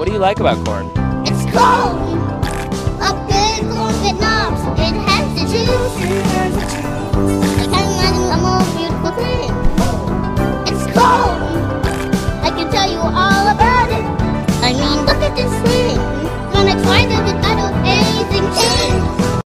What do you like about corn? It's cold! A big, corn with knobs, it has the juice. I can imagine a more beautiful thing. It's cold! I can tell you all about it. I mean, look at this